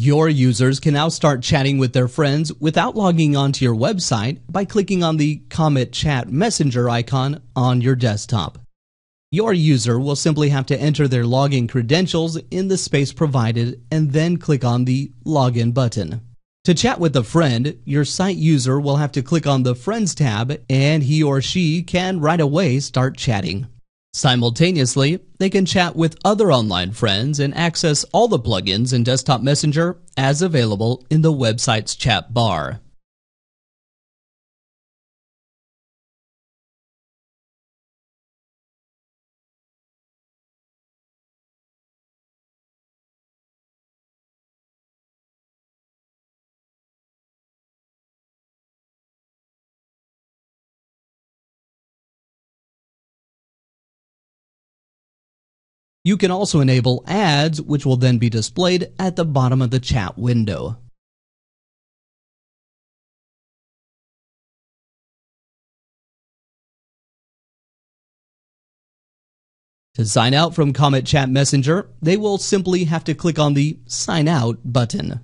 Your users can now start chatting with their friends without logging onto your website by clicking on the CometChat Messenger icon on your desktop. Your user will simply have to enter their login credentials in the space provided and then click on the Login button. To chat with a friend, your site user will have to click on the Friends tab and he or she can right away start chatting. Simultaneously, they can chat with other online friends and access all the plugins in Desktop Messenger as available in the website's chat bar. You can also enable ads, which will then be displayed at the bottom of the chat window. To sign out from CometChat Messenger, they will simply have to click on the Sign Out button.